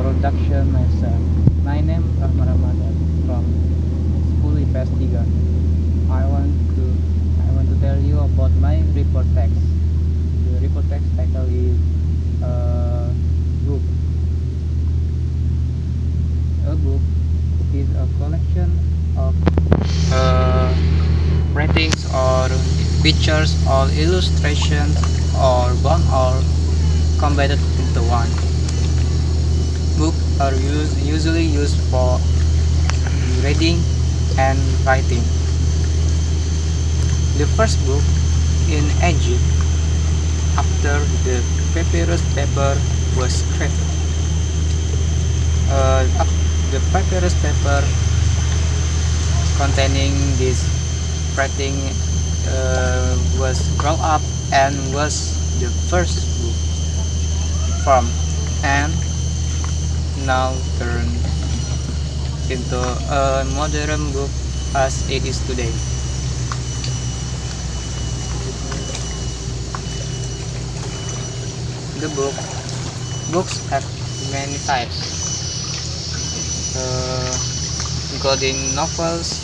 introduction myself. My name Rahma Ramadan from School 3. I want to I want to tell you about my report text. The report text title is uh, book. A book is a collection of uh, writings or pictures or illustrations or bound or combined into one. Are used, usually used for reading and writing. The first book in Egypt after the papyrus paper was created. Uh, the papyrus paper containing this writing uh, was grown up and was the first book from and now turned into a modern book as it is today. The book books have many types, uh, including novels,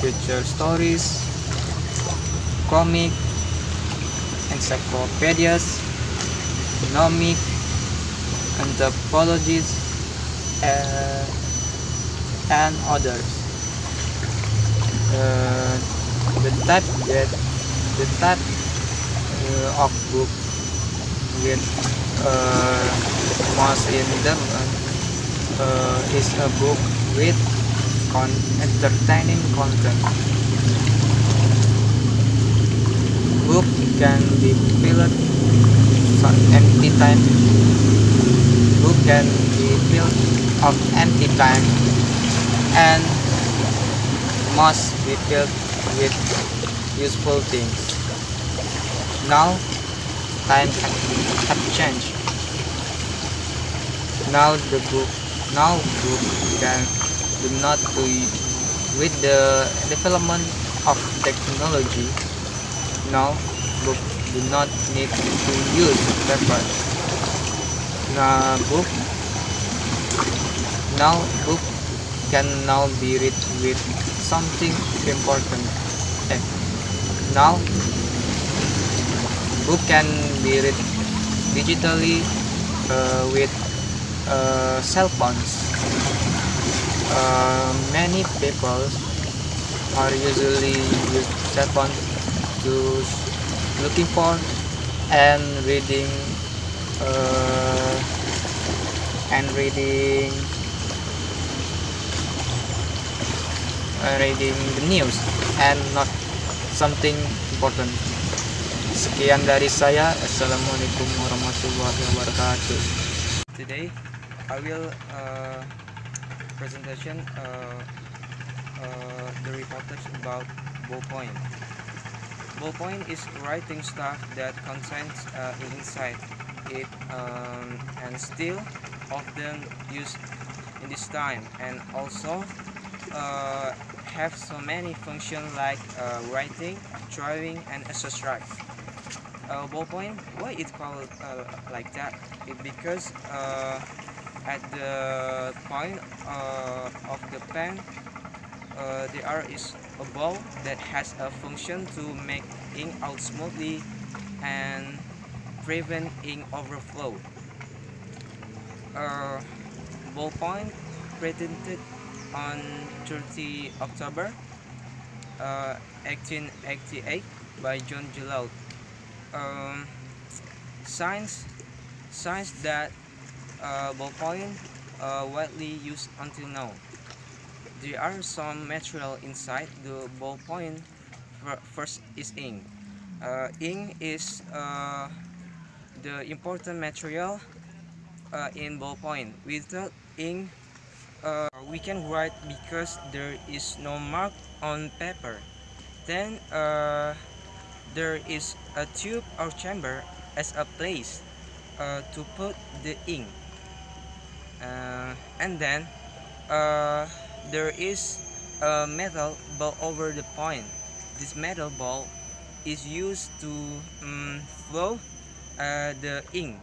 future stories, comic, encyclopedias, nomic, anthropologies, uh, and others. Uh, the type that the type uh, of book with uh, most in them uh, is a book with con- entertaining content. Book can be filled some empty time. Book can be filled of empty time and must be filled with useful things. Now, have, have changed. Now the book, now book can do not do with the development of technology. Now book do not need to use paper. Now book, now book can now be read with something important. Eh, Now book can be read digitally uh, with uh, cell phones. Uh, many people are usually use cell phones to looking for and reading uh, and reading uh, reading the news and not something important. Sekian dari saya. Assalamualaikum warahmatullahi wabarakatuh. Today I will uh, presentation uh, uh, the reportage about ballpoint. Ballpoint is writing stuff that contains uh, inside it um, and still often used in this time and also uh, have so many functions like uh, writing, drawing, and etc. Uh, ballpoint, why it called uh, like that? It because uh, at the point uh, of the pen, uh, there is a ball that has a function to make ink out smoothly and prevent ink overflow. Uh, ballpoint patented on 30 October uh, 1888 by John Gillot. Um, science, science that uh, ballpoint uh, widely used until now. There are some material inside the ballpoint. First is ink. Uh, ink is uh, the important material uh, in ballpoint. Without ink, uh, we can write because there is no mark on paper. Then uh, there is a tube or chamber as a place uh, to put the ink. Uh, and then uh, there is a metal ball over the point. This metal ball is used to mm, flow uh, the ink,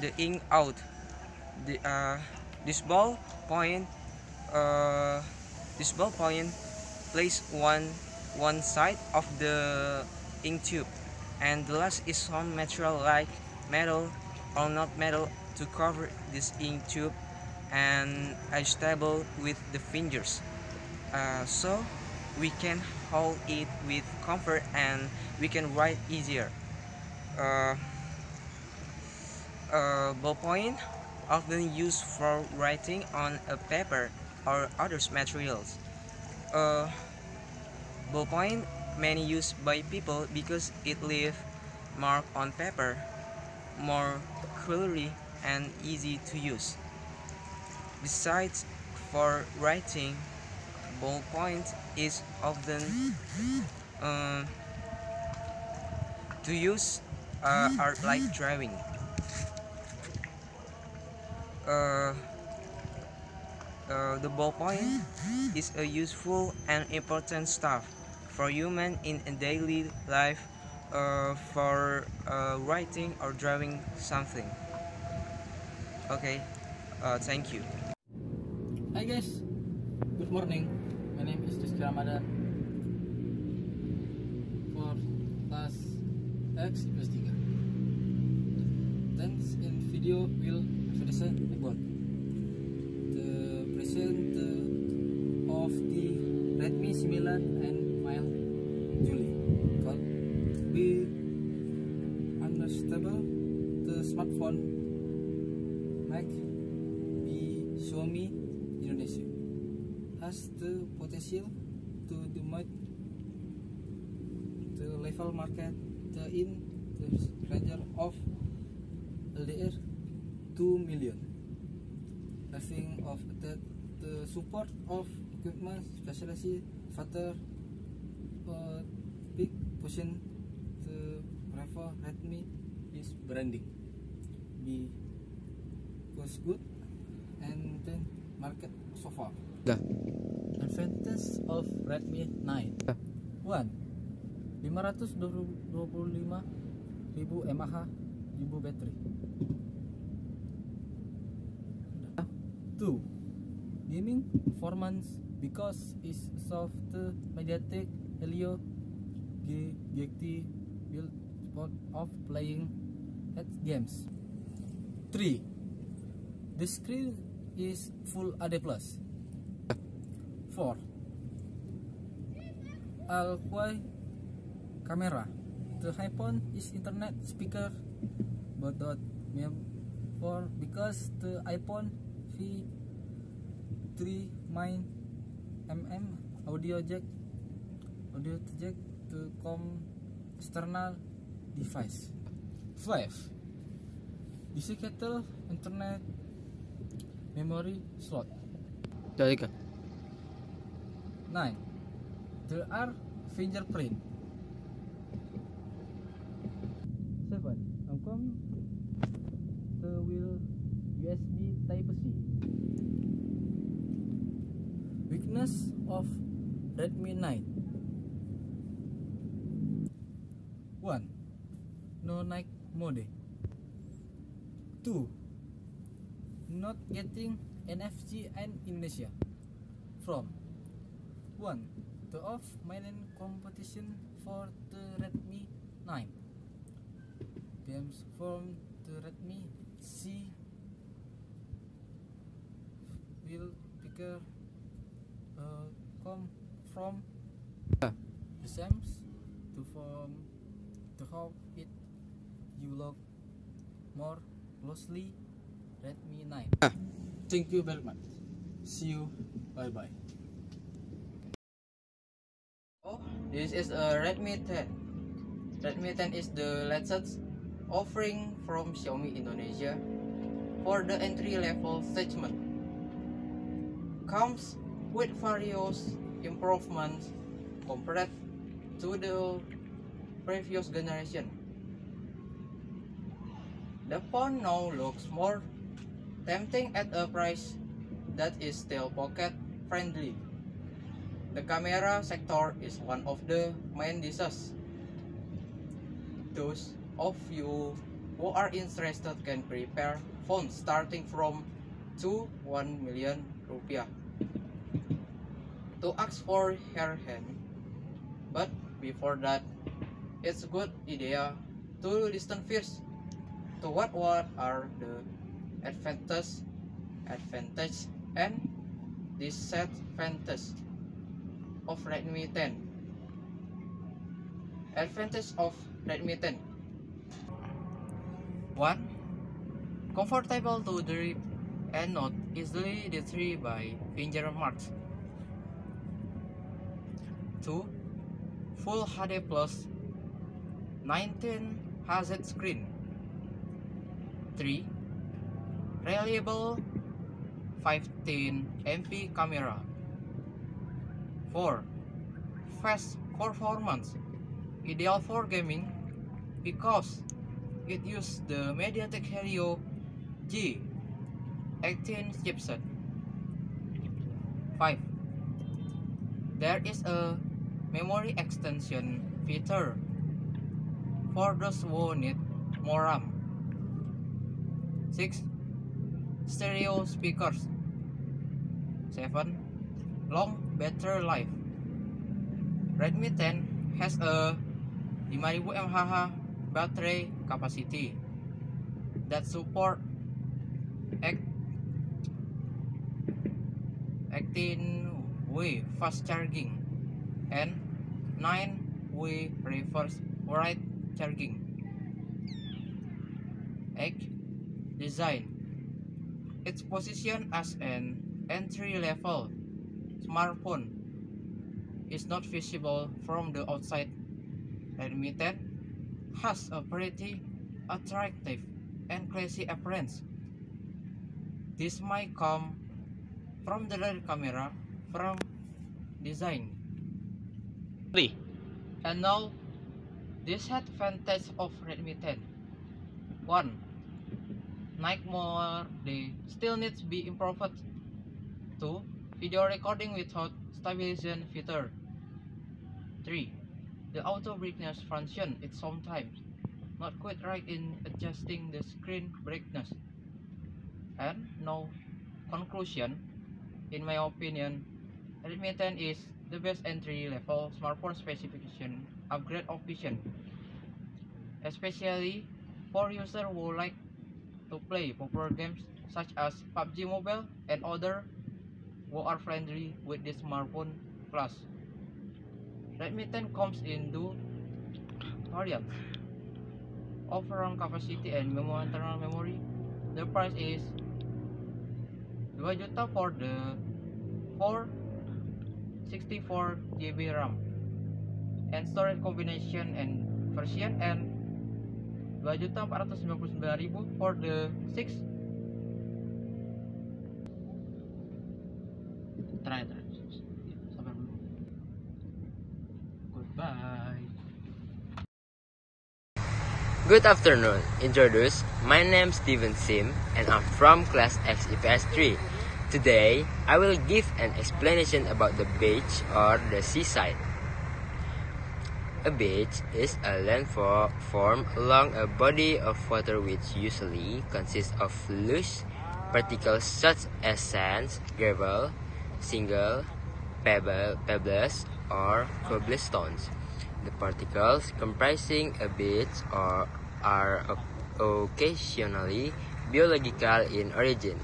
the ink out the uh, this ball point uh, this ball point place one one side of the ink tube. And the last is some material like metal or not metal to cover this ink tube and adjustable with the fingers. Uh, so we can hold it with comfort and we can write easier. Uh, uh, ballpoint often used for writing on a paper or other materials. Uh, ballpoint many used by people because it leaves mark on paper more clearly and easy to use. Besides for writing ballpoint is often uh, to use uh, art like drawing uh, uh, the ballpoint is a useful and important stuff for human in a daily life uh, for uh, writing or drawing something okay uh, thank you Hi guys, good morning. My name is Rizky Ramadan for class X plus 3. Thanks in video will present about the present of the Redmi 9 and Mile Julie called be understandable the smartphone Mac be Xiaomi Indonesia. Has the potential to dominate the level market in the range of LDR 2 million. Think of that the support of equipment specialty factor uh, big portion the prefer Redmi is branding be was good and then market so far. Dah. Advantage of Redmi 9. 1. 525 ribu mAh ribu battery. 2. Gaming performance because is soft Mediatek Helio G GT build spot of playing head games. 3. The screen is full HD plus. 4. Alquai camera. The iPhone is internet speaker but not for because the iPhone V3 main mm audio jack audio jack to com external device. 5 DC kettle internet memory slot. Tiga. 9 there are fingerprint. 7 Angkom the will USB type C weakness of Redmi 9 1 no night mode. 2 not getting NFC and Indonesia. From. 1 the off mainland competition for the Redmi 9 games from the Redmi C. Will picker closely Redmi 9 Ah. thank you very much see you bye bye Oh, this is a Redmi 10. Redmi 10 is the latest offering from Xiaomi Indonesia for the entry level segment. Comes with various improvements compared to the previous generation. The phone now looks more tempting at a price that is still pocket friendly. The camera sector is one of the main diseases. Those of you who are interested can prepare phones starting from 2 1 million rupiah to ask for her hand. But before that, it's a good idea to listen first to what what are the advantages, advantage and disadvantage of Redmi 10. Advantage of Redmi 10 1. Comfortable to grip and not easily deterred by finger marks. 2. Full HD plus 19 Hz screen. 3. Reliable 15 MP camera. 4. Fast performance. Ideal for gaming because it uses the MediaTek Helio G18 chipset. 5. There is a memory extension feature for those who need more RAM. 6. Stereo speakers. 7. Long battery life. Redmi 10 has a 5000 mAh battery capacity that support 18 way fast charging and 9 way reverse right charging. 8. Design Its position as an entry-level smartphone is not visible from the outside. 10 has a pretty attractive and classy appearance. This might come from the rear camera from design. And now, this has advantage of Redmi 10. 1. Night mode they still needs to be improved. 2. Video recording without stabilization feature. 3. The auto brightness function is sometimes not quite right in adjusting the screen brightness. And no conclusion, in my opinion, Redmi 10 is the best entry level smartphone specification upgrade option, especially for users who like to play popular games such as PUBG Mobile and other who are friendly with this smartphone class. Redmi 10 comes in two variants RAM capacity and memory internal memory. The price is 2 juta for the 464 GB RAM and storage combination and version and 2 juta 499.000 for the 6 terakhir terakhir sabar dulu goodbye Good afternoon. Introduce. My name is Steven Sim and I'm from class X IPS 3. Today, I will give an explanation about the beach or the seaside. A beach is a landform along a body of water which usually consists of loose particles such as sand, gravel, single, pebble, pebbles, or cobblestones. The particles comprising a beach or are occasionally biological in origin,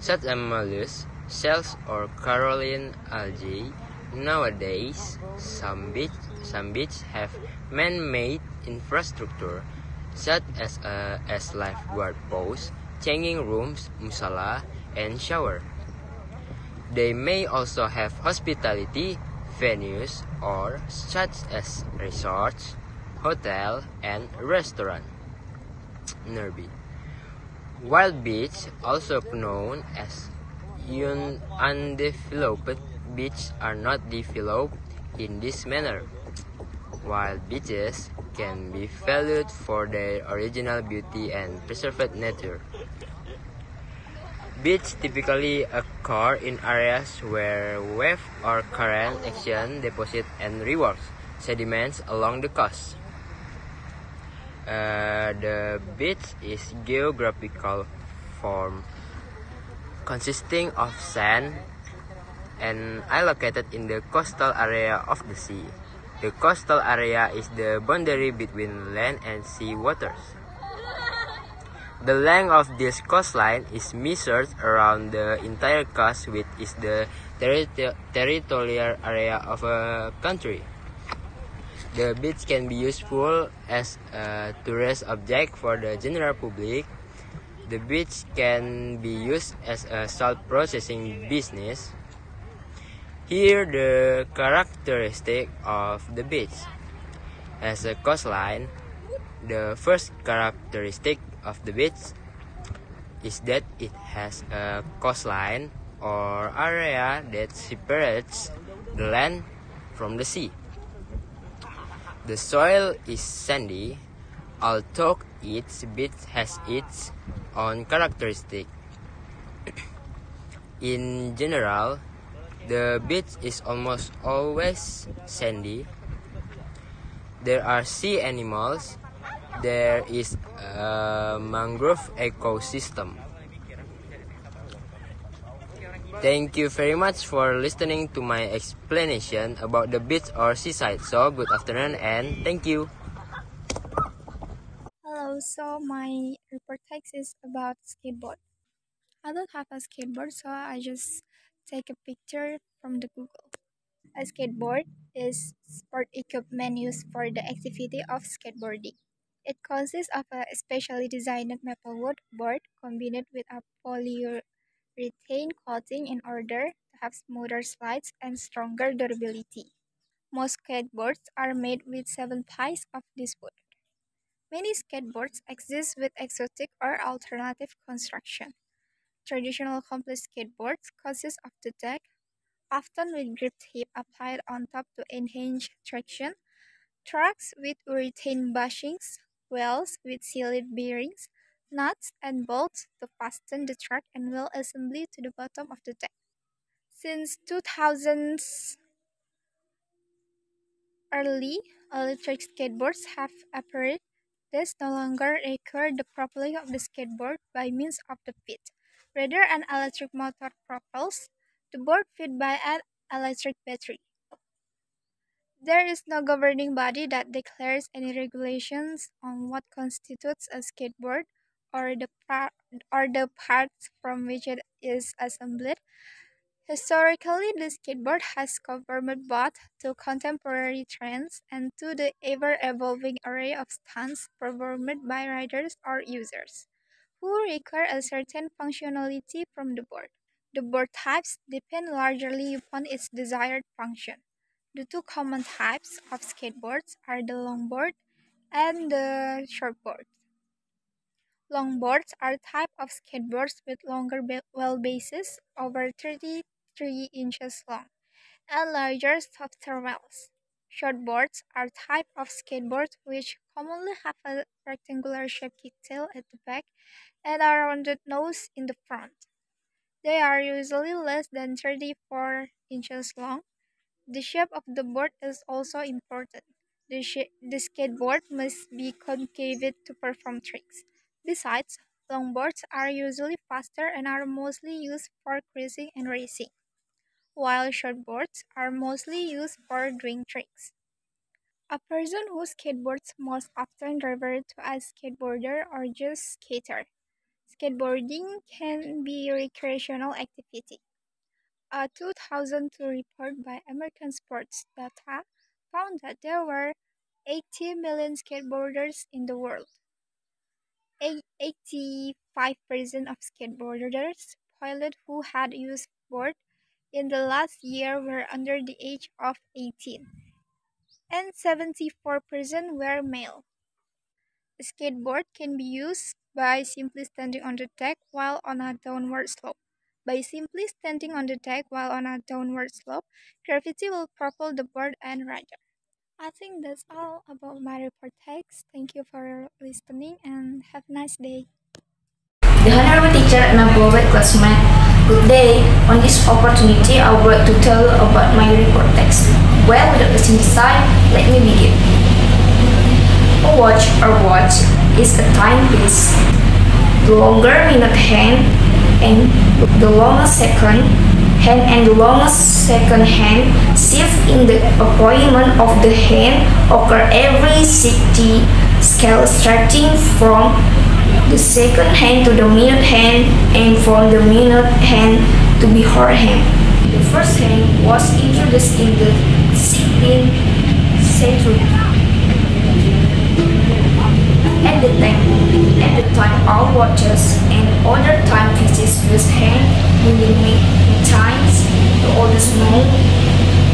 such as mollusks, shells, or coralline algae. Nowadays, some beach some beaches have man-made infrastructure, such as uh, as lifeguard posts, changing rooms, musala, and shower. They may also have hospitality venues or such as resorts, hotel, and restaurant. Nerby. Wild beach, also known as un- undeveloped beach, are not developed in this manner. Wild beaches can be valued for their original beauty and preserved nature. Beaches typically occur in areas where wave or current action deposit and reworks sediments along the coast. Uh, the beach is geographical form consisting of sand and located in the coastal area of the sea. The coastal area is the boundary between land and sea waters. The length of this coastline is measured around the entire coast, which is the territorial area of a country. The beach can be useful as a tourist object for the general public. The beach can be used as a salt processing business. Here the characteristic of the beach. As a coastline, the first characteristic of the beach is that it has a coastline or area that separates the land from the sea. The soil is sandy, although each beach has its own characteristic. In general, the beach is almost always sandy. There are sea animals. There is a mangrove ecosystem. Thank you very much for listening to my explanation about the beach or seaside. So, good afternoon and thank you. Hello, so my report text is about skateboard. I don't have a skateboard, so I just take a picture from the Google. A skateboard is sport equipment used for the activity of skateboarding. It consists of a specially designed maple wood board combined with a polyurethane coating in order to have smoother slides and stronger durability. Most skateboards are made with seven plies of this wood. Many skateboards exist with exotic or alternative construction. Traditional complete skateboards consist of the deck, often with grip tape applied on top to enhance traction, tracks with urethane bushings, wheels with sealed bearings, nuts and bolts to fasten the track and wheel assembly to the bottom of the deck. Since 2000s early, electric skateboards have appeared. This no longer require the propelling of the skateboard by means of the feet. Rather, an electric motor propels the board fed by an electric battery. There is no governing body that declares any regulations on what constitutes a skateboard or the, or the parts from which it is assembled. Historically, the skateboard has conformed both to contemporary trends and to the ever-evolving array of stunts performed by riders or users, who require a certain functionality from the board. The board types depend largely upon its desired function. The two common types of skateboards are the longboard and the shortboard. Longboards are type of skateboards with longer wheel bases over 33 inches long, and larger softer wheels. Shortboards are type of skateboards which commonly have a rectangular shaped kicktail at the back and a rounded nose in the front. They are usually less than 34 inches long. The shape of the board is also important. The, the skateboard must be concave to perform tricks. Besides, longboards are usually faster and are mostly used for cruising and racing, while shortboards are mostly used for doing tricks. A person who skateboards most often refers to as skateboarder or just skater. Skateboarding can be a recreational activity. A 2002 report by American Sports Data found that there were 80 million skateboarders in the world. 85% of skateboarders pilots who had used board in the last year were under the age of 18, and 74% were male. A skateboard can be used by simply standing on the deck while on a downward slope. By simply standing on the deck while on a downward slope, gravity will propel the board and rider. I think that's all about my report text. Thank you for listening and have a nice day. The honorable teacher and beloved classmate, good day. On this opportunity, I would like to tell you about my report text. Well, without wasting time, let me begin. A watch or watch is a timepiece. The longer minute hand and the longer second hand and the longest second hand shift in the appointment of the hand occur every 60 scale starting from the second hand to the minute hand and from the minute hand to the hour hand. The first hand was introduced in the 16th century. At the time, all watches and other timepieces used hand moving times. The oldest known,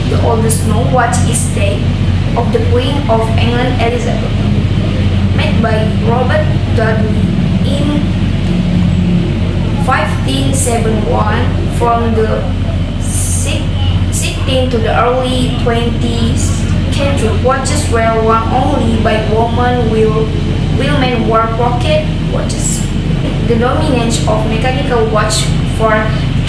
the oldest known watch is that of the Queen of England Elizabeth, made by Robert Dudley in 1571 from the 16th to the early 20th century. Watches were worn only by women while women wore pocket watches. The dominance of mechanical watch for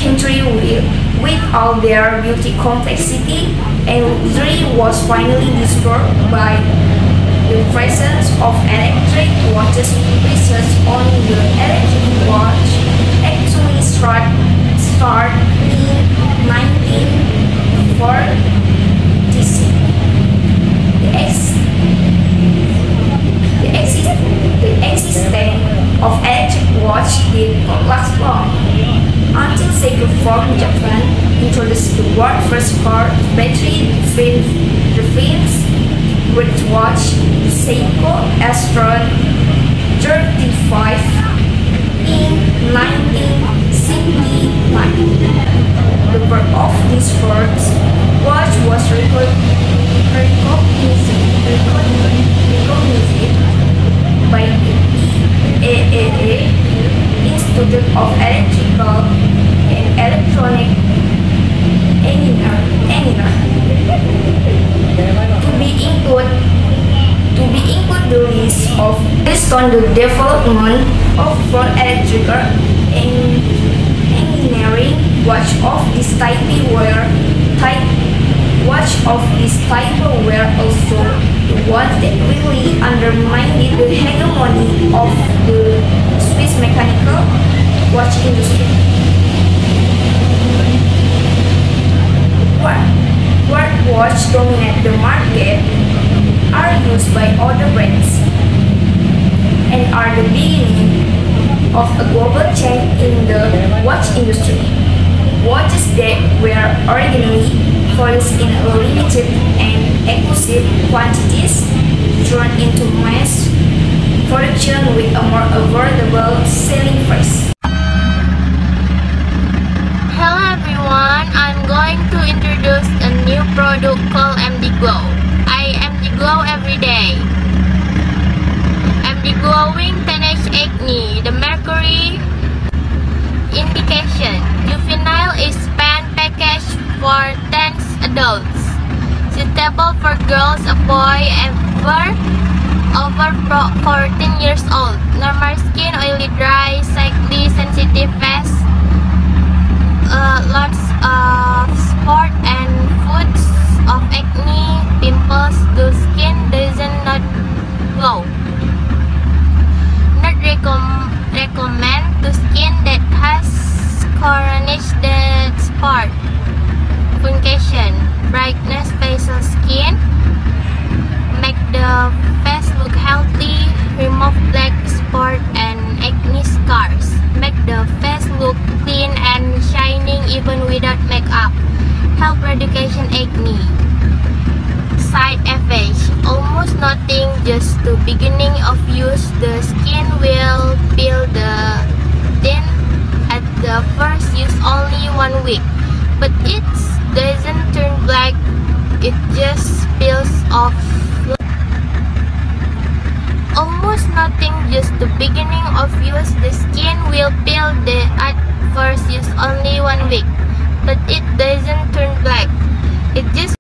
century with, with all their beauty complexity and luxury was finally destroyed by the presence of electric watches research on the electric watch actually start, start in 1946. Existence of electric watch did not last long until Seiko from Japan introduced the world's first car battery defense with watch Seiko Astron 35 in 1969. The birth of this first watch was recognized by EAA Institute of Electrical and Electronic Engineering to be included to be included the list of based on the development of for electrical and engineering watch of this type were type watch of this type were also ones that really undermined the hegemony of the Swiss mechanical watch industry. What what watch dominate the market are used by other brands and are the beginning of a global chain in the watch industry. Watches that were originally produced in a limited and exclusive quantities turned into mass production with a more affordable selling price. Hello everyone, I'm going to introduce a new product called MD Glow. I MD Glow every day. MD Glowing 10H acne, the mercury indication. Juvenile is pan package for 10 adults. Suitable for girls, a boy, ever over pro- 14 years old. Normal skin, oily, dry, slightly sensitive face. Uh, lots of spot and foods of acne, pimples, the skin doesn't not glow. Not recom- recommend to skin that has chronic dead spot. Function, brightness, facial skin, make the face look healthy, remove black spot and acne scars, make the face look clean and shining even without makeup, help eradication acne. Side effects, almost nothing, just the beginning of use, the skin will peel the thin at the first use only one week, but it doesn't black, it just peels off. Almost nothing just the beginning of use the skin will peel the at first use only one week. But it doesn't turn black. It just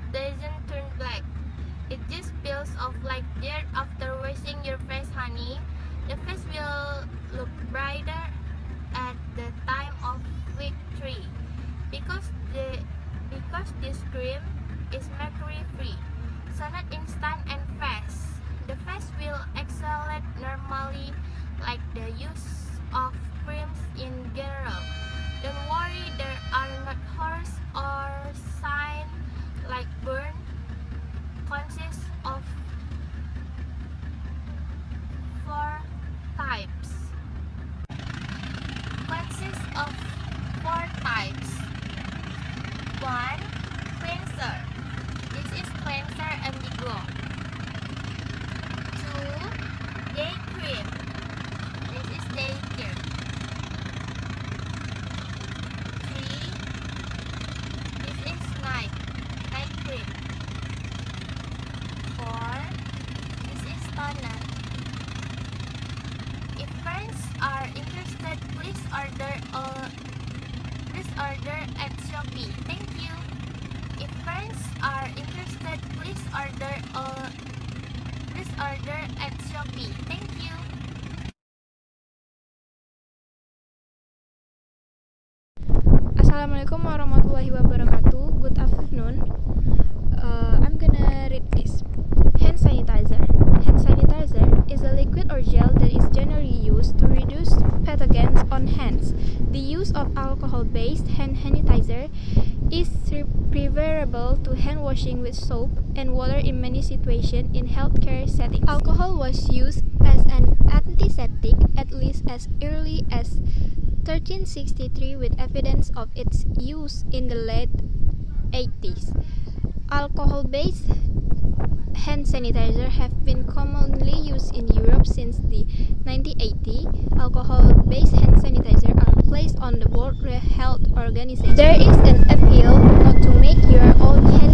Assalamualaikum warahmatullahi wabarakatuh. Good afternoon. Uh, I'm gonna read this. Hand sanitizer. Hand sanitizer is a liquid or gel that is generally used to reduce pathogens on hands. The use of alcohol-based hand sanitizer is preferable to hand washing with soap and water in many situations in healthcare settings. Alcohol was used as an antiseptic at least as early as 1363 with evidence of its use in the late 80s. Alcohol-based hand sanitizer have been commonly used in Europe since the 1980. Alcohol-based hand sanitizer are placed on the World Health Organization. There is an appeal not to make your own hand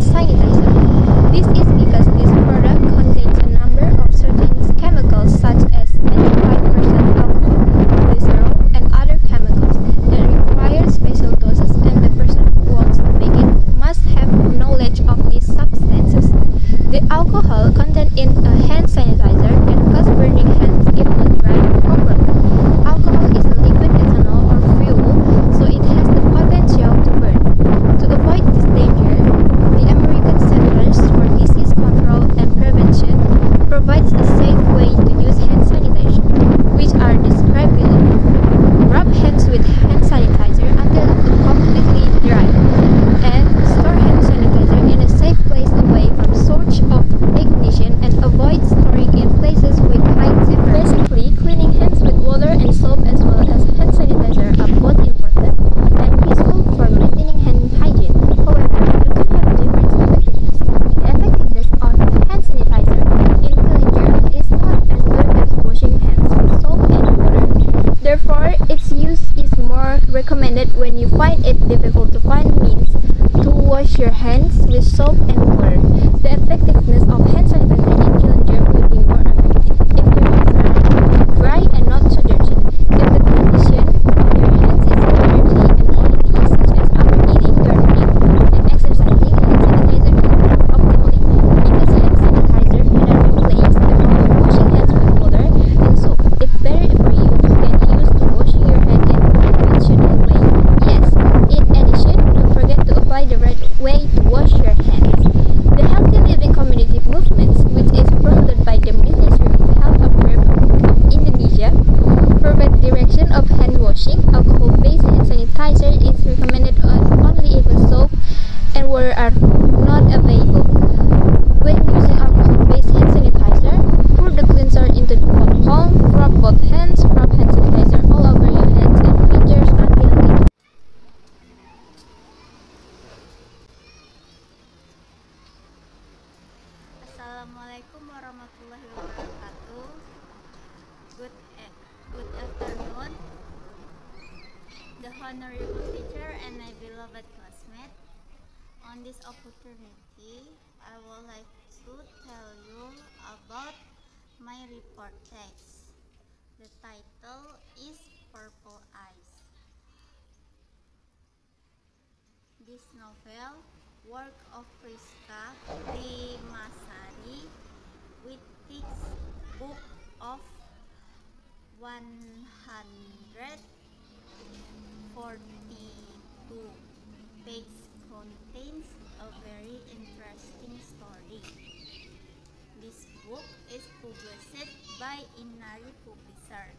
book is published by Inari Publisher.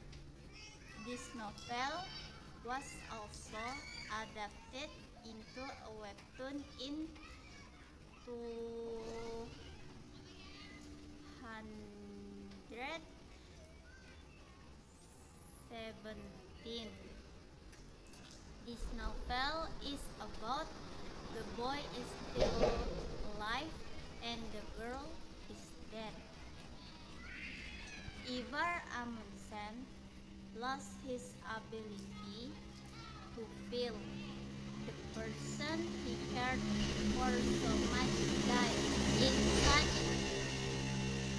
This novel was also adapted into a webtoon in 217. This novel is about the boy is still alive and the girl is dead. Ivar Amundsen lost his ability to feel. The person he cared for so much died in such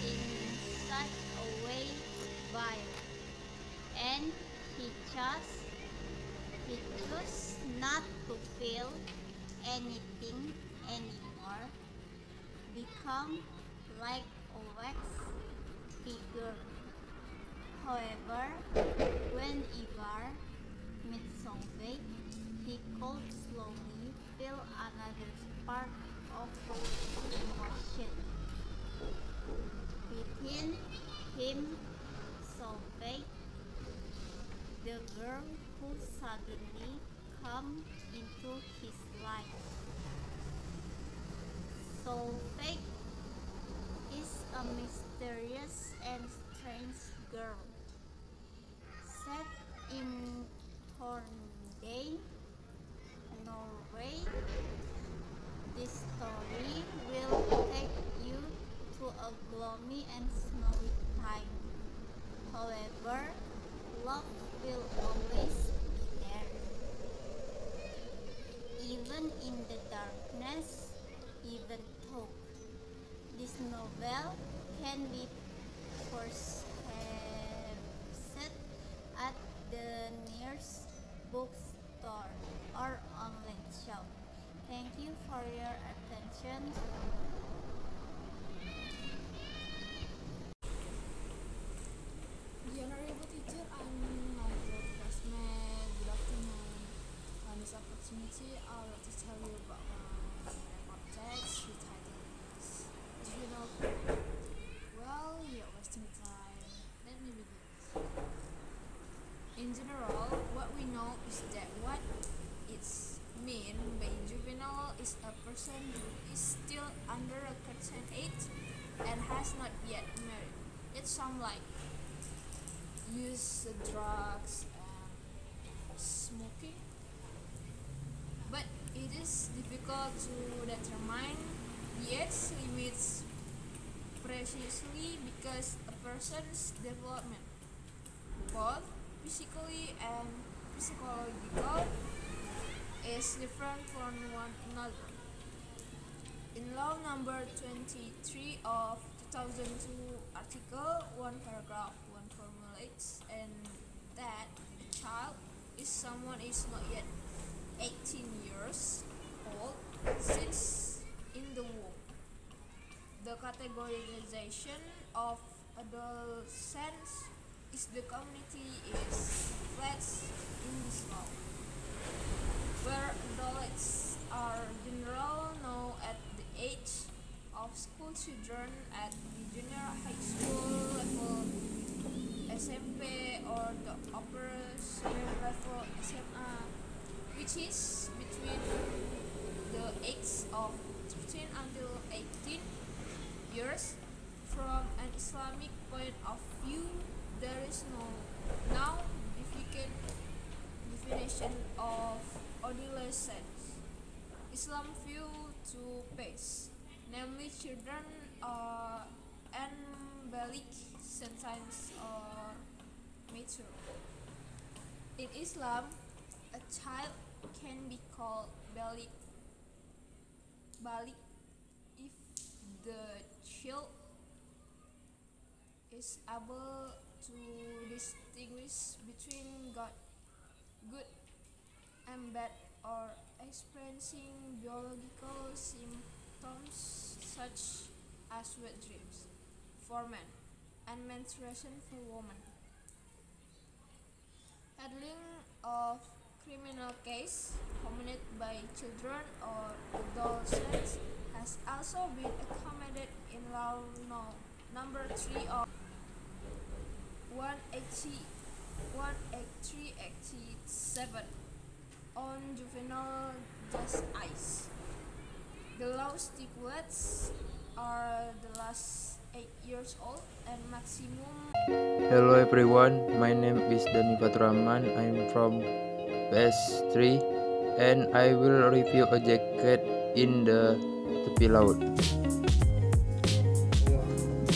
in such a way vile, and he chose he chose not to feel anything anymore, become like a wax figure. However, when Ivar meets Solveig, he could slowly feel another spark of emotion. Within him, Solveig, the girl who suddenly come into his life. Solveig is a mysterious and strange girl. In Hornday, Norway, this story will take you to a gloomy and snowy time. However, love will always be there. Even in the darkness, even hope. this novel can be purchased the nearest bookstore or online shop. Thank you for your attention. The honorable teacher, I'm dear classmate. Good afternoon. On this opportunity, I married. It sounds like use drugs and smoking but it is difficult to determine the age limits precisely because a person's development both physically and psychological is different from one another in law number 23 of 2002 article 1 paragraph 1 formulates and that child is someone is not yet 18 years old since in the womb the categorization of adolescents is the community is flats in this law where adults are generally known at the age of school children at the junior high school level SMP or the upper secondary level SMA which is between the age of 13 until 18 years. From an Islamic point of view there is no now definition definition of adolescence Islam view to pace namely children uh, are embellic sentence or mature in Islam a child can be called balik balik if the child is able to distinguish between God, good and bad or experiencing biological symptoms such as wet dreams for men and menstruation for women. Handling of criminal case committed by children or adolescents has also been accommodated in law no, number number three of 180 18387 on juvenile just ice. The law stipulates are the last 8 years old and maximum Hello everyone, my name is Dani Faturahman. I'm from PS3 and I will review a jacket in the tepi laut.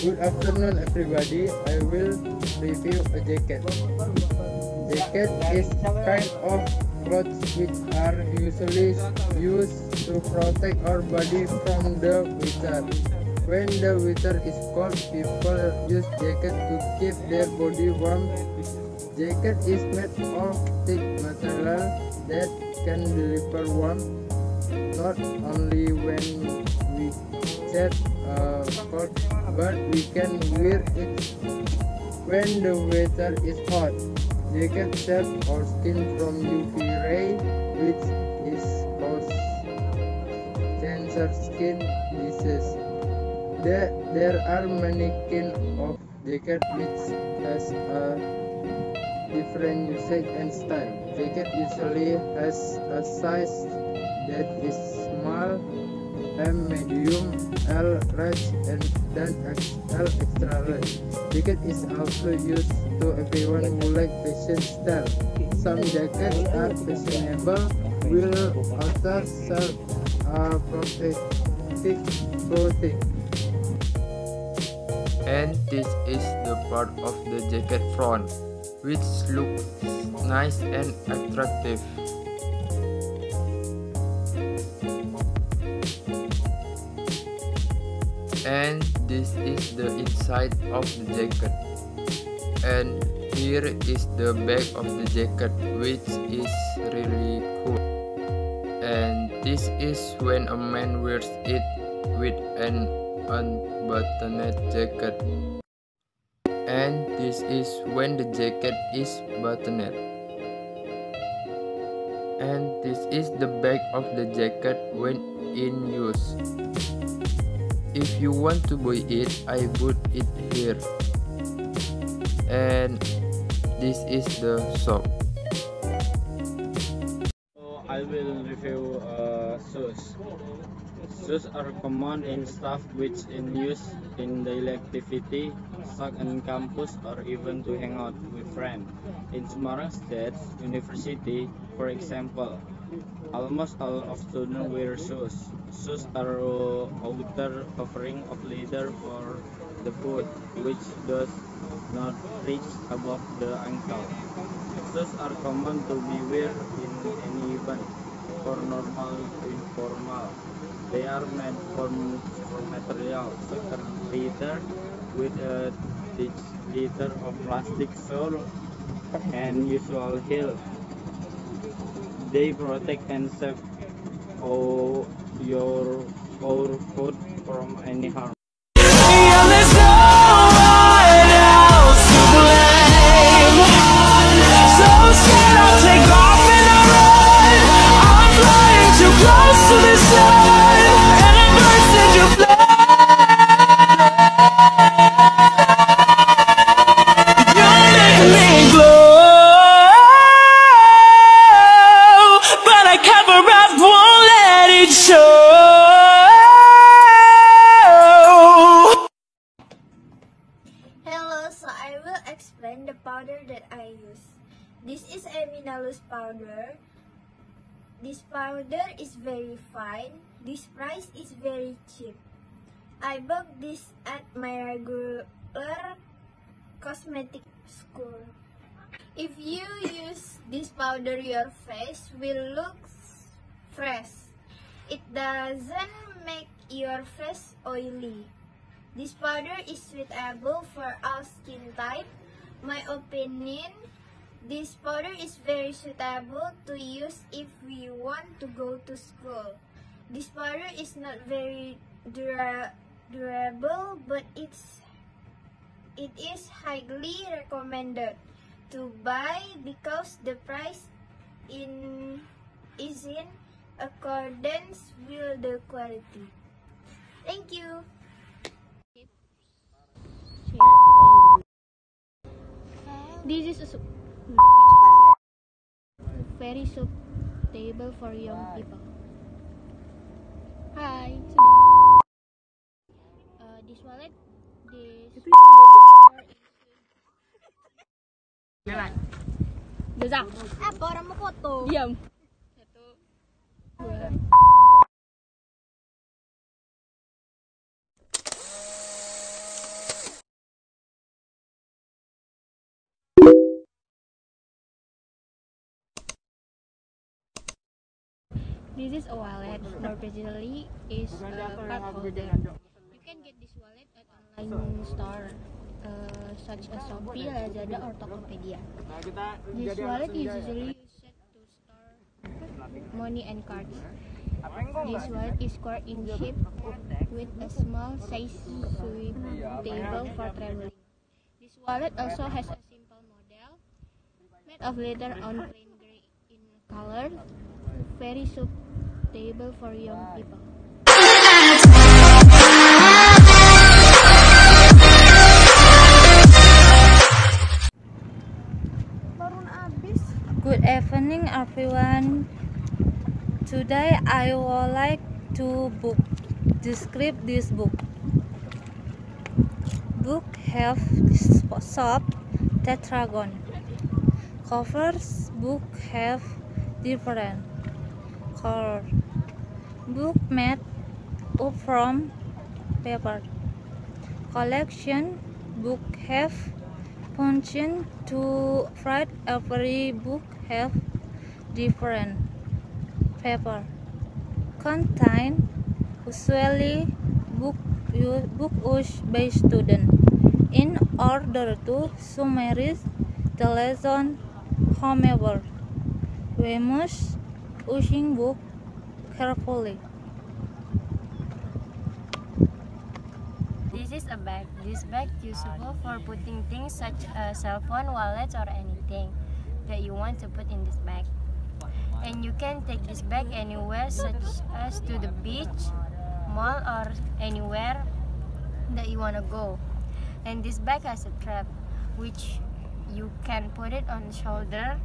Good afternoon everybody, I will review a jacket. Jacket is kind of clothes which are usually used to protect our body from the winter. When the winter is cold, people use jacket to keep their body warm. Jacket is made of thick material that can deliver warmth not only when we get uh, cold, but we can wear it when the weather is hot. Jacket saves our skin from UV ray, which is cause cancer skin disease. There, there are many kind of jacket which has a different usage and style. Jacket usually has a size that is small, M medium, L large, and then XL extra large. Jacket is also used to everyone who like fashion style. Some jackets are fashionable, while others serve a protective clothing. And this is the part of the jacket front, which looks nice and attractive. And this is the inside of the jacket. And here is the back of the jacket, which is really cool. And this is when a man wears it with an unbuttoned jacket. And this is when the jacket is buttoned. And this is the back of the jacket when in use. If you want to buy it, I put it here. And this is the shop. So I will review uh, shoes. Shoes are common in stuff which in use in daily activity, such in campus or even to hang out with friends. In Semarang State University, for example, almost all of students wear shoes. Shoes are outer covering of leather for the foot, which does not reach above the ankle. Shoes are common to be wear in any event, for normal to informal. They are made from, from material such as leather with a layer of plastic sole and usual heel. They protect and save all your our foot from any harm. But powder is very fine. This price is very cheap. I bought this at my regular cosmetic school. If you use this powder, your face will look fresh. It doesn't make your face oily. This powder is suitable for all skin type. My opinion, this powder is very suitable to use if we want to go to school. This powder is not very dura- durable, but it's it is highly recommended to buy because the price in is in accordance with the quality. Thank you. This is very suitable for young people. Hi. Uh, this wallet, this. Gaza. Apa orang mau foto? Diam. Satu. Dua. This is a wallet, more is a card holder. You can get this wallet at online store uh, such as Shopee, Lazada, or Tokopedia. This wallet is usually used to store money and cards. This wallet is square in shape with a small size sweep table for traveling. This wallet also has a simple model made of leather on plain gray in color, very suitable for young people. Good evening, everyone. Today I would like to book describe this book. Book have shop tetragon. Covers book have different color. Book made up from paper. Collection book have function to write every book have different paper contain usually book book used by student in order to summarize the lesson however we must using book carefully This is a bag. This bag useful for putting things such as cell phone, wallets, or anything that you want to put in this bag. And you can take this bag anywhere, such as to the beach, mall, or anywhere that you want to go. And this bag has a strap, which you can put it on shoulder,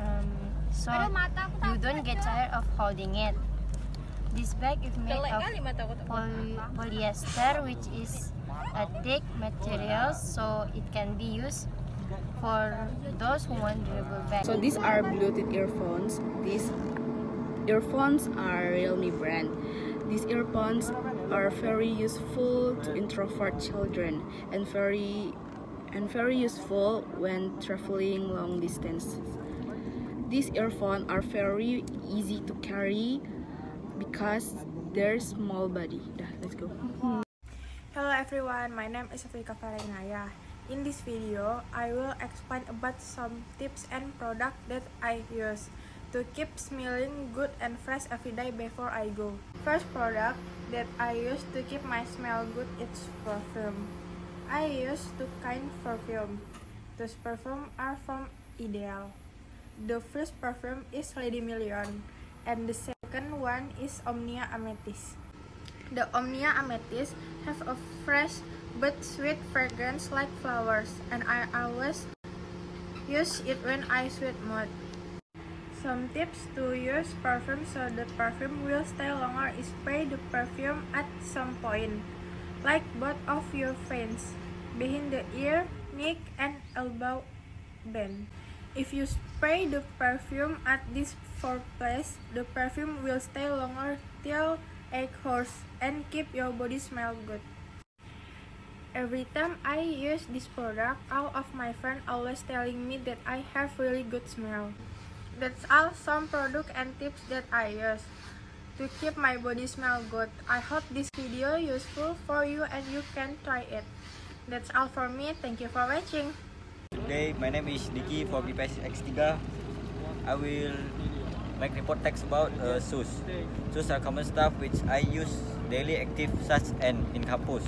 um, so you don't get tired of holding it. This bag is made of poly- polyester, which is a thick material, so it can be used for those who want durable bags. So these are Bluetooth earphones. These earphones are Realme brand. These earphones are very useful to introvert children and very and very useful when traveling long distances. These earphones are very easy to carry because they're small body. Let's go. Hello everyone, my name is Afrika Farenaya. In this video, I will explain about some tips and products that I use to keep smelling good and fresh every day before I go. First product that I use to keep my smell good is perfume. I use two kind perfume. Those perfume are from Ideal. The first perfume is Lady Million, and the second one is Omnia Amethyst. The Omnia Amethyst have a fresh but sweet fragrance like flowers, and I always use it when I sweat mood. Some tips to use perfume so the perfume will stay longer is spray the perfume at some point, like both of your fans, behind the ear, neck, and elbow band. If you spray the perfume at this four places, the perfume will stay longer till 8 hours and keep your body smell good. Every time I use this product, all of my friends always telling me that I have really good smell. That's all some product and tips that I use to keep my body smell good. I hope this video useful for you and you can try it. That's all for me. Thank you for watching. Today, my name is Diki from IPS X3. I will make report text about uh, shoes. Shoes are common stuff which I use daily active such and in campus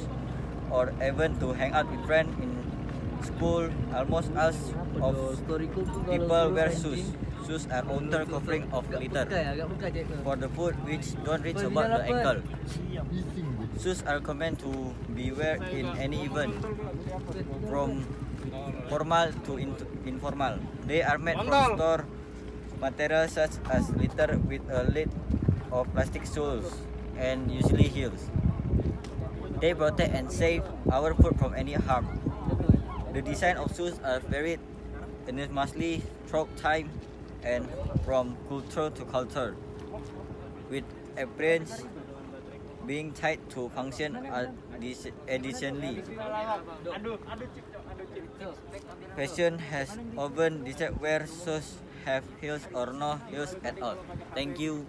or even to hang out with friends in school. Almost all of people wear shoes. Shoes are outer covering of litter for the foot which don't reach about the ankle. Shoes are recommended to be wear in any event, from formal to in informal. They are made from store materials such as leather with a lid of plastic soles and usually heels. They protect and save our foot from any harm. The design of shoes are varied enormously throughout time and from culture to culture, with appearance being tied to function addi- additionally. Fashion has often decided where shoes have heels or no heels at all. Thank you.